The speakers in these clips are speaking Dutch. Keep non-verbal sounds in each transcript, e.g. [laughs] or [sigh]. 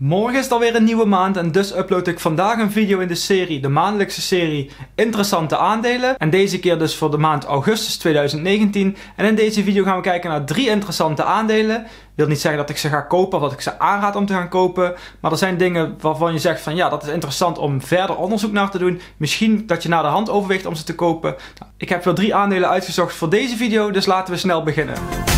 Morgen is het alweer een nieuwe maand en dus upload ik vandaag een video in de serie, de maandelijkse serie Interessante Aandelen. En deze keer dus voor de maand augustus 2019. En in deze video gaan we kijken naar drie interessante aandelen. Wil niet zeggen dat ik ze ga kopen of dat ik ze aanraad om te gaan kopen. Maar er zijn dingen waarvan je zegt van ja, dat is interessant om verder onderzoek naar te doen. Misschien dat je naar de hand overweegt om ze te kopen. Nou, ik heb weer drie aandelen uitgezocht voor deze video, dus laten we snel beginnen.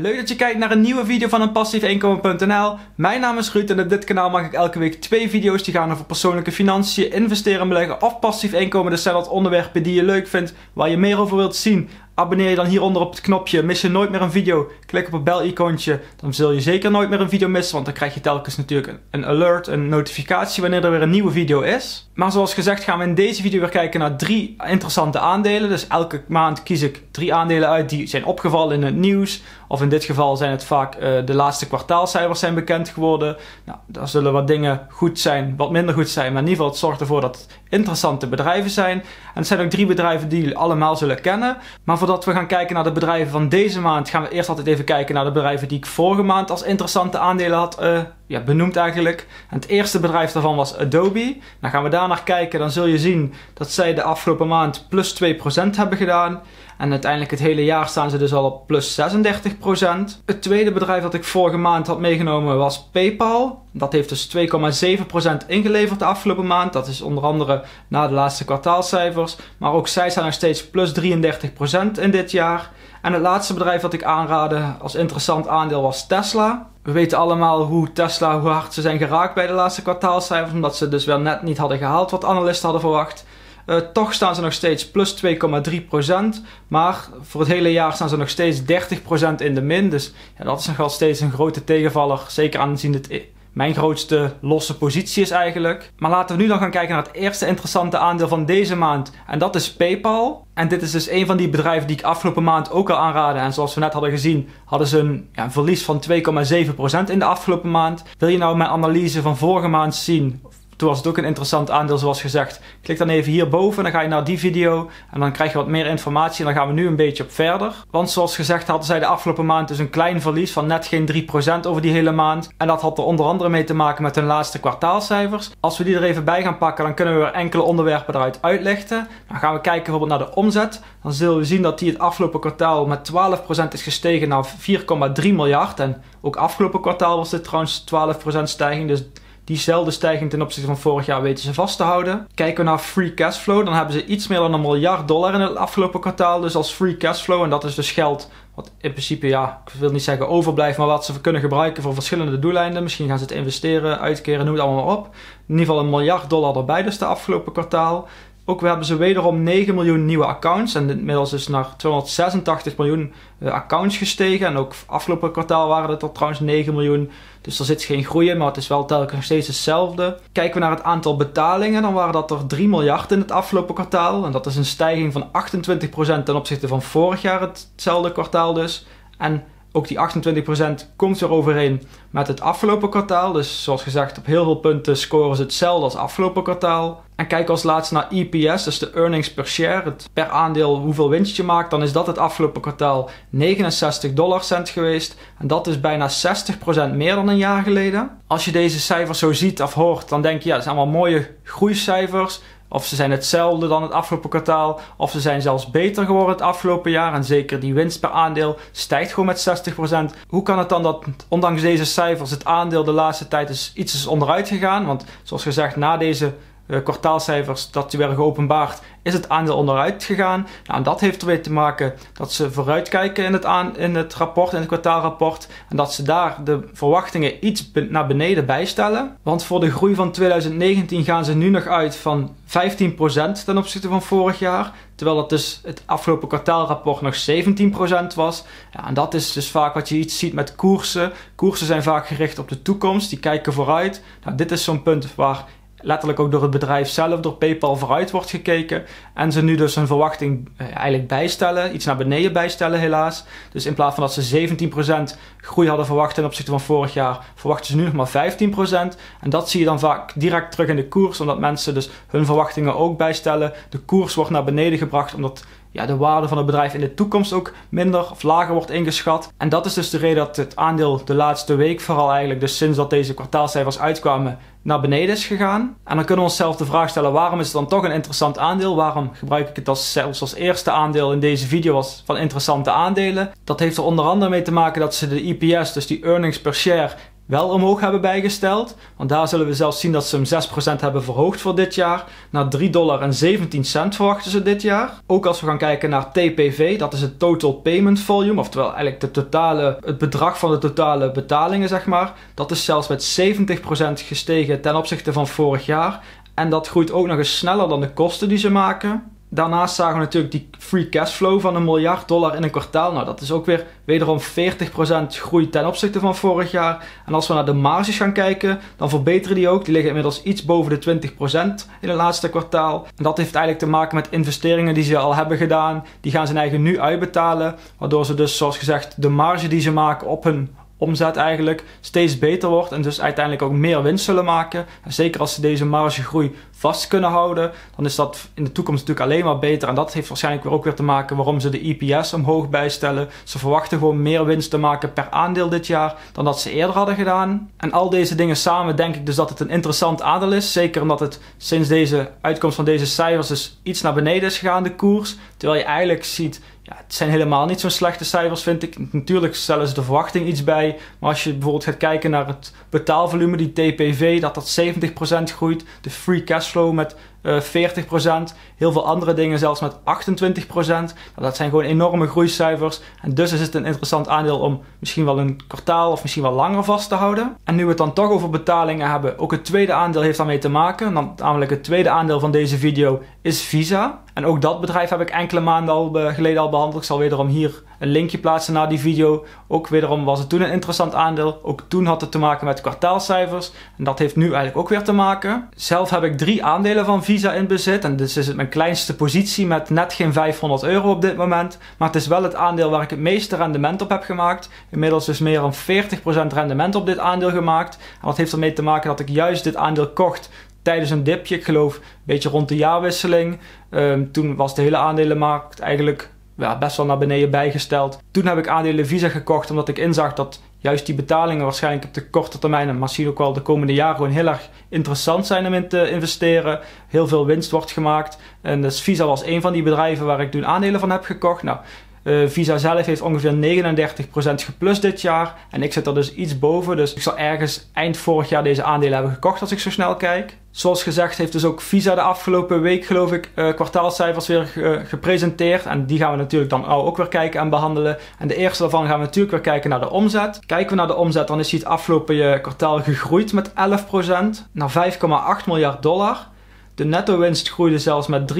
Leuk dat je kijkt naar een nieuwe video van een passiefeinkomen.nl. Mijn naam is Ruud en op dit kanaal maak ik elke week twee video's die gaan over persoonlijke financiën, investeren, beleggen of passief inkomen. Dus zijn dat onderwerpen die je leuk vindt, waar je meer over wilt zien Abonneer je dan hieronder op het knopje. Mis je nooit meer een video. Klik op het bel-icoontje. Dan zul je zeker nooit meer een video missen. Want dan krijg je telkens natuurlijk een alert, een notificatie wanneer er weer een nieuwe video is. Maar zoals gezegd gaan we in deze video weer kijken naar drie interessante aandelen. Dus elke maand kies ik drie aandelen uit die zijn opgevallen in het nieuws. Of in dit geval zijn het vaak uh, de laatste kwartaalcijfers zijn bekend geworden. Nou, daar zullen wat dingen goed zijn, wat minder goed zijn. Maar in ieder geval het zorgt ervoor dat interessante bedrijven zijn. En het zijn ook drie bedrijven die jullie allemaal zullen kennen. Maar voor voordat we gaan kijken naar de bedrijven van deze maand, gaan we eerst altijd even kijken naar de bedrijven die ik vorige maand als interessante aandelen had uh, ja, benoemd eigenlijk. En het eerste bedrijf daarvan was Adobe. Dan gaan we daar naar kijken, dan zul je zien dat zij de afgelopen maand plus 2% hebben gedaan. En uiteindelijk het hele jaar staan ze dus al op plus 36%. Het tweede bedrijf dat ik vorige maand had meegenomen was PayPal. Dat heeft dus 2,7% ingeleverd de afgelopen maand. Dat is onder andere na de laatste kwartaalcijfers. Maar ook zij staan nog steeds plus 33% in dit jaar. En het laatste bedrijf dat ik aanraadde als interessant aandeel was Tesla. We weten allemaal hoe Tesla, hoe hard ze zijn geraakt bij de laatste kwartaalcijfers. Omdat ze dus wel net niet hadden gehaald wat analisten hadden verwacht. Uh, toch staan ze nog steeds plus 2,3%. Maar voor het hele jaar staan ze nog steeds 30% in de min. Dus ja, dat is nog wel steeds een grote tegenvaller. Zeker aanzien het mijn grootste losse positie is eigenlijk. Maar laten we nu dan gaan kijken naar het eerste interessante aandeel van deze maand. En dat is PayPal. En dit is dus een van die bedrijven die ik afgelopen maand ook al aanraadde. En zoals we net hadden gezien, hadden ze een, ja, een verlies van 2,7% in de afgelopen maand. Wil je nou mijn analyse van vorige maand zien? Toen was het ook een interessant aandeel zoals gezegd. Klik dan even hierboven, dan ga je naar die video en dan krijg je wat meer informatie en dan gaan we nu een beetje op verder. Want zoals gezegd hadden zij de afgelopen maand dus een klein verlies van net geen 3% over die hele maand. En dat had er onder andere mee te maken met hun laatste kwartaalcijfers. Als we die er even bij gaan pakken, dan kunnen we weer enkele onderwerpen eruit uitlichten. Dan gaan we kijken bijvoorbeeld naar de omzet. Dan zullen we zien dat die het afgelopen kwartaal met 12% is gestegen naar 4,3 miljard. En ook afgelopen kwartaal was dit trouwens 12% stijging. Dus diezelfde stijging ten opzichte van vorig jaar weten ze vast te houden. Kijken we naar free cashflow, dan hebben ze iets meer dan een miljard dollar in het afgelopen kwartaal. Dus als free cashflow, en dat is dus geld wat in principe, ja, ik wil niet zeggen overblijft, maar wat ze kunnen gebruiken voor verschillende doeleinden. Misschien gaan ze het investeren, uitkeren, noem het allemaal maar op. In ieder geval een miljard dollar erbij, dus de afgelopen kwartaal. Ook hebben ze wederom 9 miljoen nieuwe accounts. En inmiddels is naar 286 miljoen uh, accounts gestegen. En ook afgelopen kwartaal waren het er trouwens 9 miljoen. Dus er zit geen groei in, maar het is wel telkens steeds hetzelfde. Kijken we naar het aantal betalingen, dan waren dat er 3 miljard in het afgelopen kwartaal. En dat is een stijging van 28% ten opzichte van vorig jaar hetzelfde kwartaal dus. En ook die 28% komt weer overeen met het afgelopen kwartaal. Dus zoals gezegd, op heel veel punten scoren ze hetzelfde als afgelopen kwartaal. En kijk als laatste naar EPS, dus de earnings per share, het per aandeel hoeveel winst je maakt. Dan is dat het afgelopen kwartaal 69 dollar cent geweest. En dat is bijna 60% meer dan een jaar geleden. Als je deze cijfers zo ziet of hoort, dan denk je ja, dat zijn allemaal mooie groeicijfers. Of ze zijn hetzelfde dan het afgelopen kwartaal. Of ze zijn zelfs beter geworden het afgelopen jaar. En zeker die winst per aandeel stijgt gewoon met 60%. Hoe kan het dan dat ondanks deze cijfers het aandeel de laatste tijd is iets is onderuit gegaan? Want zoals gezegd, na deze kwartaalcijfers dat die werden geopenbaard, is het aandeel onderuit gegaan. Nou, en dat heeft ermee te maken dat ze vooruitkijken in het, in het rapport, in het kwartaalrapport. En dat ze daar de verwachtingen iets naar beneden bijstellen. Want voor de groei van 2019 gaan ze nu nog uit van 15% ten opzichte van vorig jaar. Terwijl dat dus het afgelopen kwartaalrapport nog 17% was. Ja, en dat is dus vaak wat je iets ziet met koersen. Koersen zijn vaak gericht op de toekomst, die kijken vooruit. Nou, dit is zo'n punt waar letterlijk ook door het bedrijf zelf, door PayPal vooruit wordt gekeken. En ze nu dus hun verwachting eh, eigenlijk bijstellen, iets naar beneden bijstellen helaas. Dus in plaats van dat ze 17% groei hadden verwacht ten opzichte van vorig jaar, verwachten ze nu nog maar 15%. En dat zie je dan vaak direct terug in de koers, omdat mensen dus hun verwachtingen ook bijstellen. De koers wordt naar beneden gebracht omdat ja, de waarde van het bedrijf in de toekomst ook minder of lager wordt ingeschat. En dat is dus de reden dat het aandeel de laatste week vooral eigenlijk, dus sinds dat deze kwartaalcijfers uitkwamen, naar beneden is gegaan. En dan kunnen we onszelf de vraag stellen: waarom is het dan toch een interessant aandeel? Waarom gebruik ik het als, zelfs als eerste aandeel in deze video als van interessante aandelen? Dat heeft er onder andere mee te maken dat ze de EPS, dus die earnings per share, wel omhoog hebben bijgesteld. Want daar zullen we zelfs zien dat ze hem 6% hebben verhoogd voor dit jaar. Naar 3 dollar en 17 cent verwachten ze dit jaar. Ook als we gaan kijken naar TPV, dat is het Total Payment Volume. Oftewel eigenlijk de totale, het bedrag van de totale betalingen, zeg maar. Dat is zelfs met 70% gestegen ten opzichte van vorig jaar. En dat groeit ook nog eens sneller dan de kosten die ze maken. Daarnaast zagen we natuurlijk die free cashflow van een miljard dollar in een kwartaal. Nou, dat is ook weer wederom 40% groei ten opzichte van vorig jaar. En als we naar de marges gaan kijken, dan verbeteren die ook. Die liggen inmiddels iets boven de 20% in het laatste kwartaal. En dat heeft eigenlijk te maken met investeringen die ze al hebben gedaan. Die gaan ze eigen nu uitbetalen. Waardoor ze dus, zoals gezegd, de marge die ze maken op hun omzet eigenlijk steeds beter wordt en dus uiteindelijk ook meer winst zullen maken. En zeker als ze deze margegroei vast kunnen houden, dan is dat in de toekomst natuurlijk alleen maar beter. En dat heeft waarschijnlijk weer ook weer te maken waarom ze de EPS omhoog bijstellen. Ze verwachten gewoon meer winst te maken per aandeel dit jaar dan dat ze eerder hadden gedaan. En al deze dingen samen denk ik dus dat het een interessant aandeel is. Zeker omdat het sinds deze uitkomst van deze cijfers dus iets naar beneden is gegaan, de koers. Terwijl je eigenlijk ziet, ja, het zijn helemaal niet zo'n slechte cijfers, vind ik. Natuurlijk stellen ze de verwachting iets bij. Maar als je bijvoorbeeld gaat kijken naar het betaalvolume, die TPV, dat dat 70% groeit. De free cashflow met uh, eh, 40%. Heel veel andere dingen zelfs met 28%. Nou, dat zijn gewoon enorme groeicijfers. En dus is het een interessant aandeel om misschien wel een kwartaal of misschien wel langer vast te houden. En nu we het dan toch over betalingen hebben, ook het tweede aandeel heeft daarmee te maken. Namelijk het tweede aandeel van deze video is Visa. En ook dat bedrijf heb ik enkele maanden al geleden al behandeld. Ik zal wederom hier een linkje plaatsen naar die video. Ook wederom was het toen een interessant aandeel. Ook toen had het te maken met kwartaalcijfers. En dat heeft nu eigenlijk ook weer te maken. Zelf heb ik drie aandelen van Visa in bezit. En dit is het mijn kleinste positie met net geen 500 euro op dit moment. Maar het is wel het aandeel waar ik het meeste rendement op heb gemaakt. Inmiddels dus meer dan 40% rendement op dit aandeel gemaakt. En dat heeft ermee te maken dat ik juist dit aandeel kocht tijdens een dipje. Ik geloof een beetje rond de jaarwisseling. Um, toen was de hele aandelenmarkt eigenlijk ja, best wel naar beneden bijgesteld. Toen heb ik aandelen Visa gekocht omdat ik inzag dat juist die betalingen waarschijnlijk op de korte termijn en misschien ook wel de komende jaren gewoon heel erg interessant zijn om in te investeren. Heel veel winst wordt gemaakt. En dus Visa was een van die bedrijven waar ik toen aandelen van heb gekocht. Nou, uh, Visa zelf heeft ongeveer 39% geplust dit jaar. En ik zit er dus iets boven. Dus ik zal ergens eind vorig jaar deze aandelen hebben gekocht als ik zo snel kijk. Zoals gezegd heeft dus ook Visa de afgelopen week geloof ik uh, kwartaalcijfers weer gepresenteerd. En die gaan we natuurlijk dan ook weer kijken en behandelen. En de eerste daarvan gaan we natuurlijk weer kijken naar de omzet. Kijken we naar de omzet dan is die het afgelopen eh, kwartaal gegroeid met 11% naar 5,8 miljard dollar. De netto winst groeide zelfs met 33%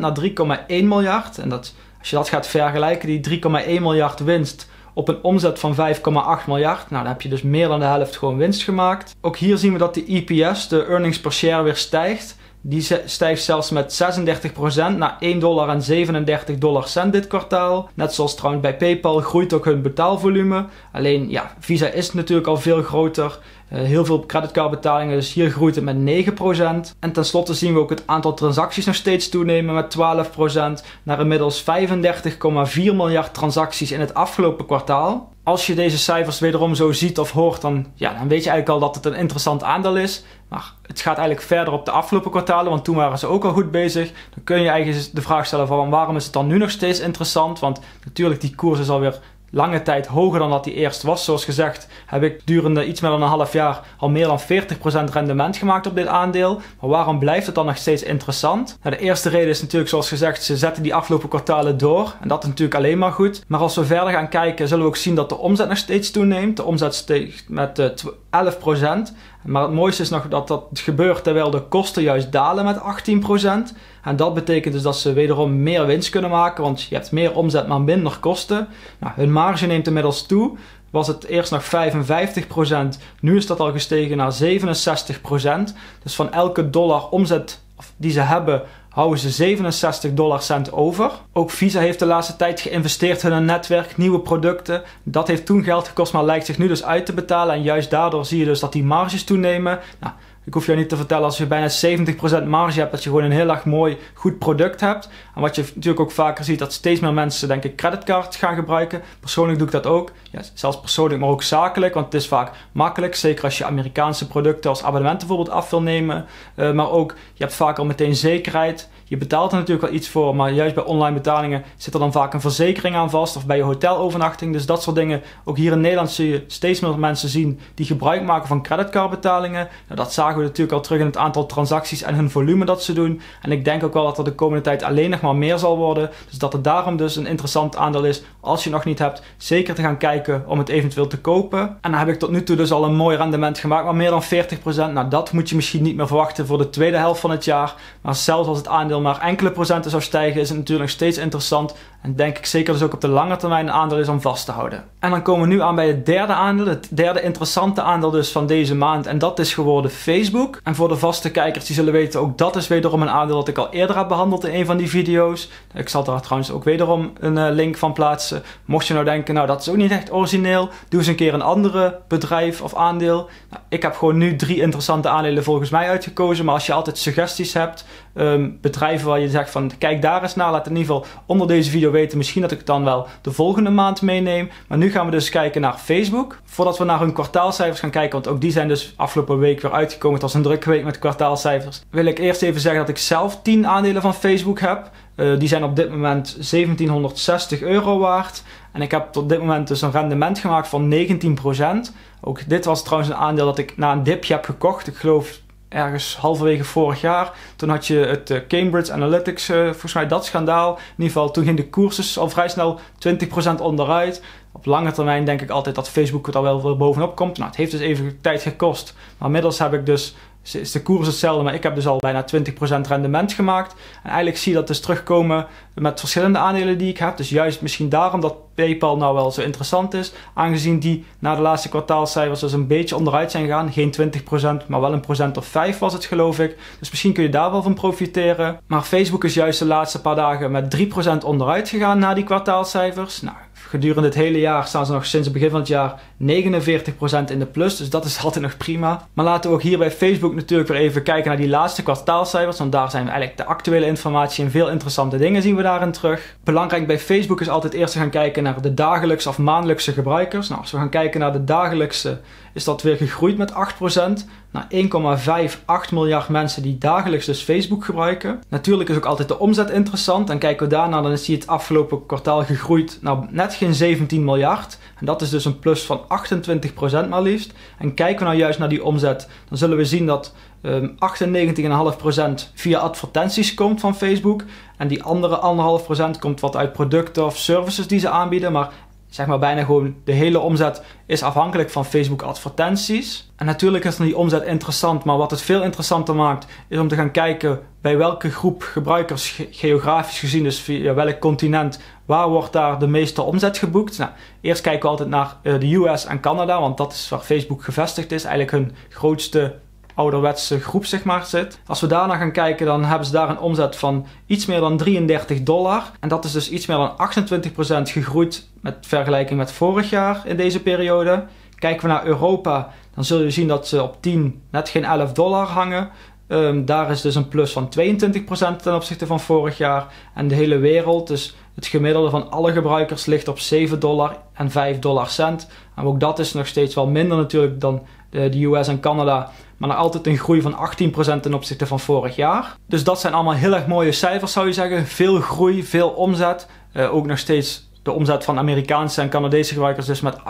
naar 3,1 miljard. En dat als je dat gaat vergelijken, die 3,1 miljard winst op een omzet van 5,8 miljard. Nou, dan heb je dus meer dan de helft gewoon winst gemaakt. Ook hier zien we dat de EPS, de earnings per share, weer stijgt. Die stijgt zelfs met 36% naar 1 dollar en 37 dollar cent dit kwartaal. Net zoals trouwens bij PayPal groeit ook hun betaalvolume. Alleen ja, Visa is natuurlijk al veel groter. Uh, heel veel creditcardbetalingen, dus hier groeit het met 9%. En tenslotte zien we ook het aantal transacties nog steeds toenemen met 12% naar inmiddels 35,4 miljard transacties in het afgelopen kwartaal. Als je deze cijfers wederom zo ziet of hoort, dan, ja, dan weet je eigenlijk al dat het een interessant aandeel is. Maar het gaat eigenlijk verder op de afgelopen kwartalen, want toen waren ze ook al goed bezig. Dan kun je eigenlijk de vraag stellen van waarom is het dan nu nog steeds interessant? Want natuurlijk, die koers is alweer lange tijd hoger dan dat die eerst was. Zoals gezegd heb ik durende iets meer dan een half jaar al meer dan 40% rendement gemaakt op dit aandeel. Maar waarom blijft het dan nog steeds interessant? Nou, de eerste reden is natuurlijk zoals gezegd, ze zetten die afgelopen kwartalen door. En dat is natuurlijk alleen maar goed. Maar als we verder gaan kijken, zullen we ook zien dat de omzet nog steeds toeneemt. De omzet steeg met 11%. Maar het mooiste is nog dat dat gebeurt terwijl de kosten juist dalen met 18%. En dat betekent dus dat ze wederom meer winst kunnen maken, want je hebt meer omzet maar minder kosten. Nou, hun marge neemt inmiddels toe. Was het eerst nog 55%, nu is dat al gestegen naar 67%. Dus van elke dollar omzet die ze hebben, houden ze 67 dollar cent over. Ook Visa heeft de laatste tijd geïnvesteerd in een netwerk, nieuwe producten. Dat heeft toen geld gekost, maar lijkt zich nu dus uit te betalen. En juist daardoor zie je dus dat die marges toenemen. Nou, Ik hoef je niet te vertellen als je bijna 70% marge hebt, dat je gewoon een heel erg mooi, goed product hebt. En wat je natuurlijk ook vaker ziet, dat steeds meer mensen, denk ik, creditcards gaan gebruiken. Persoonlijk doe ik dat ook. Ja, zelfs persoonlijk, maar ook zakelijk, want het is vaak makkelijk. Zeker als je Amerikaanse producten als abonnementen bijvoorbeeld af wil nemen. Uh, maar ook, je hebt vaak al meteen zekerheid. Je betaalt er natuurlijk wel iets voor, maar juist bij online betalingen zit er dan vaak een verzekering aan vast. Of bij je hotelovernachting. Dus dat soort dingen. Ook hier in Nederland zie je steeds meer mensen zien die gebruik maken van creditcardbetalingen. Nou, dat zagen we natuurlijk al terug in het aantal transacties en hun volume dat ze doen. En ik denk ook wel dat er de komende tijd alleen nog maar meer zal worden. Dus dat het daarom dus een interessant aandeel is als je nog niet hebt. Zeker te gaan kijken om het eventueel te kopen. En dan heb ik tot nu toe dus al een mooi rendement gemaakt. Maar meer dan 40%. Nou dat moet je misschien niet meer verwachten voor de tweede helft van het jaar. Maar zelfs als het aandeel maar enkele procenten zou stijgen, is het natuurlijk nog steeds interessant. En denk ik zeker dus ook op de lange termijn een aandeel is om vast te houden. En dan komen we nu aan bij het derde aandeel. Het derde interessante aandeel dus van deze maand. En dat is geworden Facebook. En voor de vaste kijkers die zullen weten, ook dat is wederom een aandeel dat ik al eerder heb behandeld in een van die video's. Ik zal daar trouwens ook wederom een eh, link van plaatsen. Mocht je nou denken, nou dat is ook niet echt origineel. Doe eens een keer een andere bedrijf of aandeel. Nou, ik heb gewoon nu drie interessante aandelen volgens mij uitgekozen. Maar als je altijd suggesties hebt, um, bedrijven waar je zegt van kijk daar eens naar. Laat in ieder geval onder deze video weten. Misschien dat ik het dan wel de volgende maand meeneem. Maar nu gaan we dus kijken naar Facebook. Voordat we naar hun kwartaalcijfers gaan kijken. Want ook die zijn dus afgelopen week weer uitgekomen. Het was een drukke week met kwartaalcijfers. Wil ik eerst even zeggen dat ik zelf 10 aandelen van Facebook heb. Uh, die zijn op dit moment 1760 euro waard. En ik heb tot dit moment dus een rendement gemaakt van 19%. Ook dit was trouwens een aandeel dat ik na een dipje heb gekocht. Ik geloof ergens halverwege vorig jaar. Toen had je het eh, Cambridge Analytics, uh, volgens mij dat schandaal. In ieder geval, toen ging de koers dus al vrij snel 20% onderuit. Op lange termijn denk ik altijd dat Facebook er wel weer bovenop komt. Nou, het heeft dus even tijd gekost. Maar inmiddels heb ik dus is de koers hetzelfde, maar ik heb dus al bijna 20% rendement gemaakt. En eigenlijk zie je dat dus terugkomen met verschillende aandelen die ik heb. Dus juist misschien daarom dat PayPal nou wel zo interessant is. Aangezien die na de laatste kwartaalcijfers dus een beetje onderuit zijn gegaan. Geen 20%, maar wel een procent of 5 was het geloof ik. Dus misschien kun je daar wel van profiteren. Maar Facebook is juist de laatste paar dagen met 3% onderuit gegaan na die kwartaalcijfers. Nou, gedurende het hele jaar staan ze nog sinds het begin van het jaar 49% in de plus. Dus dat is [laughs] altijd nog prima. Maar laten we ook hier bij Facebook natuurlijk weer even kijken naar die laatste kwartaalcijfers. Want daar zijn we eigenlijk de actuele informatie en veel interessante dingen zien we daarin terug. Belangrijk bij Facebook is altijd eerst te gaan kijken naar de dagelijkse of maandelijkse gebruikers. Nou, als we gaan kijken naar de dagelijkse, is dat weer gegroeid met 8% naar 1,58 miljard mensen die dagelijks dus Facebook gebruiken. Natuurlijk is ook altijd de omzet interessant. En kijken we daarna, dan is die het afgelopen kwartaal gegroeid naar net geen 17 miljard. En dat is dus een plus van 28% maar liefst. En kijken we nou juist naar die omzet, dan zullen we zien dat um, ehm, 98,5% via advertenties komt van Facebook. En die andere 1,5% komt wat uit producten of services die ze aanbieden. Maar zeg maar bijna gewoon de hele omzet is afhankelijk van Facebook advertenties. En natuurlijk is dan die omzet interessant, maar wat het veel interessanter maakt is om te gaan kijken bij welke groep gebruikers geografisch gezien, dus via welk continent, waar wordt daar de meeste omzet geboekt. Nou, eerst kijken we altijd naar uh, de US en Canada, want dat is waar Facebook gevestigd is, eigenlijk hun grootste ouderwetse groep zeg maar zit. Als we daarna gaan kijken, dan hebben ze daar een omzet van iets meer dan 33 dollar. En dat is dus iets meer dan 28% gegroeid met vergelijking met vorig jaar in deze periode. Kijken we naar Europa, dan zul je zien dat ze op 10 net geen 11 dollar hangen. Um, daar is dus een plus van 22% ten opzichte van vorig jaar. En de hele wereld, dus het gemiddelde van alle gebruikers, ligt op 7 dollar en 5 dollar cent. En ook dat is nog steeds wel minder natuurlijk dan de, de US en Canada. Maar nog altijd een groei van 18% ten opzichte van vorig jaar. Dus dat zijn allemaal heel erg mooie cijfers zou je zeggen. Veel groei, veel omzet. Uh, ook nog steeds de omzet van Amerikaanse en Canadese gebruikers dus met 28%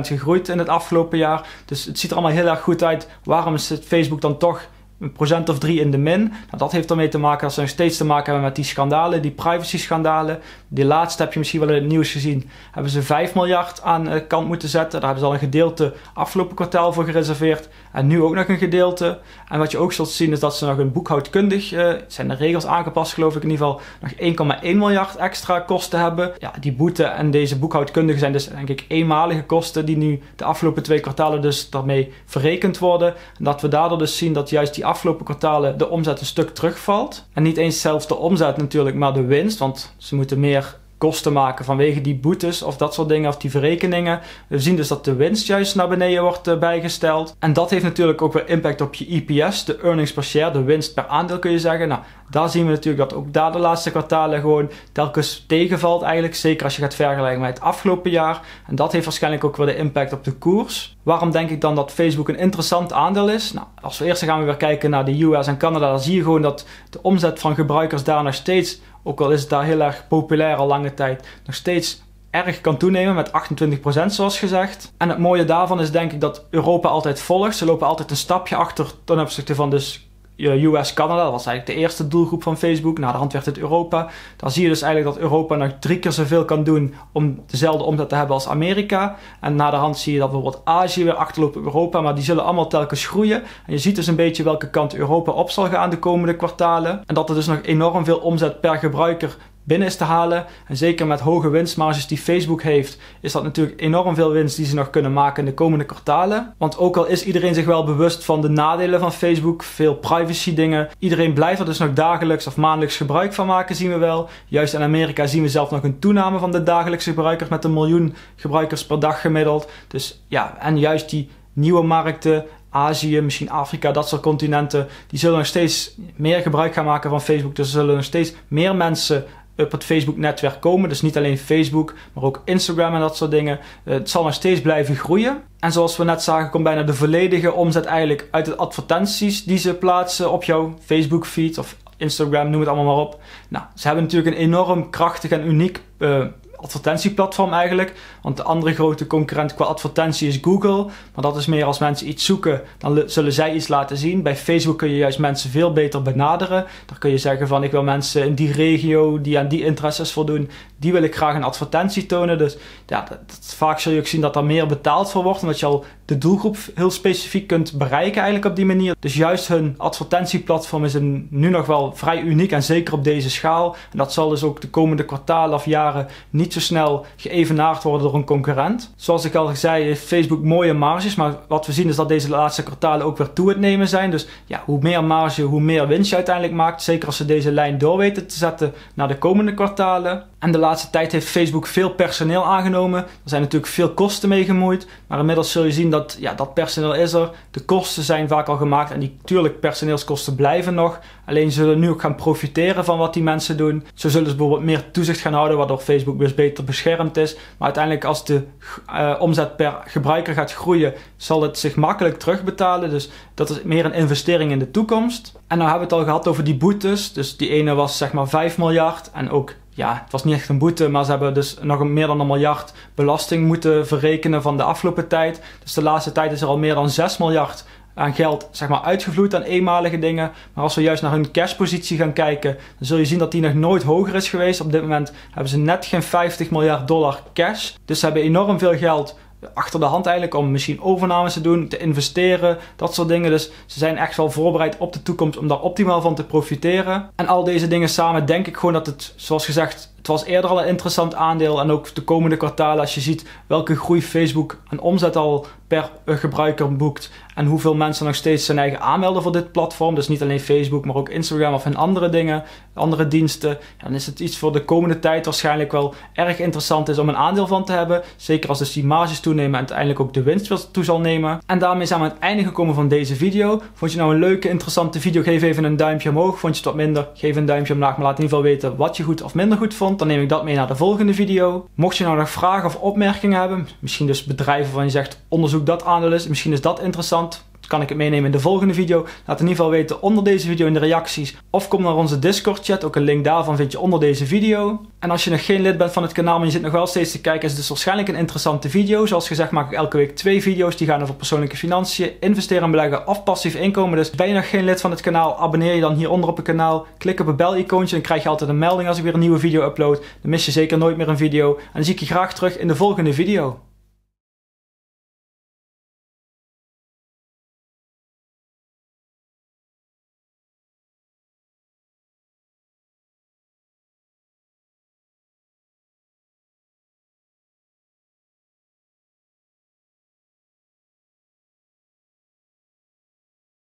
gegroeid in het afgelopen jaar. Dus het ziet er allemaal heel erg goed uit. Waarom is Facebook dan toch een procent of drie in de min. Nou, dat heeft ermee te maken dat ze nog steeds te maken hebben met die schandalen, die privacy schandalen. Die laatste heb je misschien wel in het nieuws gezien. Hebben ze 5 miljard aan de kant moeten zetten. Daar hebben ze al een gedeelte afgelopen kwartaal voor gereserveerd. En nu ook nog een gedeelte. En wat je ook zult zien is dat ze nog een boekhoudkundig, uh, zijn de regels aangepast geloof ik in ieder geval, nog 1,1 miljard extra kosten hebben. Ja, die boete en deze boekhoudkundige zijn dus denk ik eenmalige kosten die nu de afgelopen twee kwartalen dus daarmee verrekend worden. En dat we daardoor dus zien dat juist die afgelopen kwartalen de omzet een stuk terugvalt. En niet eens zelfs de omzet natuurlijk, maar de winst. Want ze moeten meer kosten maken vanwege die boetes of dat soort dingen of die verrekeningen. We zien dus dat de winst juist naar beneden wordt uh, bijgesteld. En dat heeft natuurlijk ook weer impact op je EPS, de earnings per share, de winst per aandeel kun je zeggen. Nou, daar zien we natuurlijk dat ook daar de laatste kwartalen gewoon telkens tegenvalt eigenlijk. Zeker als je gaat vergelijken met het afgelopen jaar. En dat heeft waarschijnlijk ook weer de impact op de koers. Waarom denk ik dan dat Facebook een interessant aandeel is? Nou, als we eerst gaan we weer kijken naar de US en Canada, dan zie je gewoon dat de omzet van gebruikers daar nog steeds, ook al is het daar heel erg populair al lange tijd, nog steeds erg kan toenemen met 28% zoals gezegd. En het mooie daarvan is denk ik dat Europa altijd volgt. Ze lopen altijd een stapje achter ten opzichte van dus US, Canada, dat was eigenlijk de eerste doelgroep van Facebook. Na de hand werd het Europa. Dan zie je dus eigenlijk dat Europa nog drie keer zoveel kan doen om dezelfde omzet te hebben als Amerika. En na de hand zie je dat bijvoorbeeld Azië weer achterloopt op Europa, maar die zullen allemaal telkens groeien. En je ziet dus een beetje welke kant Europa op zal gaan de komende kwartalen. En dat er dus nog enorm veel omzet per gebruiker binnen is te halen. En zeker met hoge winstmarges die Facebook heeft, is dat natuurlijk enorm veel winst die ze nog kunnen maken in de komende kwartalen. Want ook al is iedereen zich wel bewust van de nadelen van Facebook, veel privacy dingen, iedereen blijft er dus nog dagelijks of maandelijks gebruik van maken, zien we wel. Juist in Amerika zien we zelf nog een toename van de dagelijkse gebruikers met een miljoen gebruikers per dag gemiddeld. Dus ja, en juist die nieuwe markten Azië, misschien Afrika, dat soort continenten, die zullen nog steeds meer gebruik gaan maken van Facebook. Dus er zullen nog steeds meer mensen op het Facebook-netwerk komen. Dus niet alleen Facebook, maar ook Instagram en dat soort dingen. Eh, het zal nog steeds blijven groeien. En zoals we net zagen, komt bijna de volledige omzet eigenlijk uit de advertenties die ze plaatsen op jouw Facebook-feed of Instagram, noem het allemaal maar op. Nou, ze hebben natuurlijk een enorm krachtig en uniek uh, advertentieplatform eigenlijk. Want de andere grote concurrent qua advertentie is Google. Maar dat is meer als mensen iets zoeken, dan zullen zij iets laten zien. Bij Facebook kun je juist mensen veel beter benaderen. Daar kun je zeggen van ik wil mensen in die regio die aan die interesses voldoen, die wil ik graag een advertentie tonen. Dus ja, dat, vaak zul je ook zien dat daar meer betaald voor wordt. Omdat je al de doelgroep heel specifiek kunt bereiken eigenlijk op die manier. Dus juist hun advertentieplatform is een, nu nog wel vrij uniek en zeker op deze schaal. En dat zal dus ook de komende kwartalen of jaren niet zo snel geëvenaard worden door een concurrent. Zoals ik al zei, heeft Facebook mooie marges. Maar wat we zien is dat deze laatste kwartalen ook weer toe het nemen zijn. Dus ja, hoe meer marge, hoe meer winst je uiteindelijk maakt. Zeker als ze deze lijn door weten te zetten naar de komende kwartalen. En de laatste tijd heeft Facebook veel personeel aangenomen. Er zijn natuurlijk veel kosten mee gemoeid. Maar inmiddels zul je zien dat ja, dat personeel is er. De kosten zijn vaak al gemaakt. En die natuurlijk personeelskosten blijven nog. Alleen zullen nu ook gaan profiteren van wat die mensen doen. Zo zullen ze bijvoorbeeld meer toezicht gaan houden. Waardoor Facebook weer beter beschermd is. Maar uiteindelijk als de uh, omzet per gebruiker gaat groeien. Zal het zich makkelijk terugbetalen. Dus dat is meer een investering in de toekomst. En nou hebben we het al gehad over die boetes. Dus die ene was zeg maar 5 miljard. En ook ja, het was niet echt een boete, maar ze hebben dus nog meer dan een miljard belasting moeten verrekenen van de afgelopen tijd. Dus de laatste tijd is er al meer dan 6 miljard aan geld zeg maar, uitgevloeid aan eenmalige dingen. Maar als we juist naar hun cashpositie gaan kijken, dan zul je zien dat die nog nooit hoger is geweest. Op dit moment hebben ze net geen 50 miljard dollar cash. Dus ze hebben enorm veel geld achter de hand eigenlijk om misschien overnames te doen, te investeren, dat soort dingen. Dus ze zijn echt wel voorbereid op de toekomst om daar optimaal van te profiteren. En al deze dingen samen denk ik gewoon dat het, zoals gezegd, het was eerder al een interessant aandeel en ook de komende kwartalen als je ziet welke groei Facebook aan omzet al per gebruiker boekt en hoeveel mensen nog steeds zijn eigen aanmelden voor dit platform. Dus niet alleen Facebook, maar ook Instagram of in andere dingen, andere diensten. Dan is het iets voor de komende tijd waarschijnlijk wel erg interessant is om een aandeel van te hebben. Zeker als dus die marges toenemen en uiteindelijk ook de winst weer toe zal nemen. En daarmee zijn we aan het einde gekomen van deze video. Vond je nou een leuke, interessante video? Geef even een duimpje omhoog. Vond je het wat minder? Geef een duimpje omlaag, maar laat in ieder geval weten wat je goed of minder goed vond. Dan neem ik dat mee naar de volgende video. Mocht je nou nog vragen of opmerkingen hebben, misschien dus bedrijven waarvan je zegt onderzoek dat is, misschien is dat interessant kan ik het meenemen in de volgende video. Laat in ieder geval weten onder deze video in de reacties. Of kom naar onze Discord chat. Ook een link daarvan vind je onder deze video. En als je nog geen lid bent van het kanaal, maar je zit nog wel steeds te kijken, is het dus waarschijnlijk een interessante video. Zoals gezegd maak ik elke week twee video's. Die gaan over persoonlijke financiën, investeren en beleggen of passief inkomen. Dus ben je nog geen lid van het kanaal, abonneer je dan hieronder op het kanaal. Klik op het bel-icoontje en krijg je altijd een melding als ik weer een nieuwe video upload. Dan mis je zeker nooit meer een video. En dan zie ik je graag terug in de volgende video.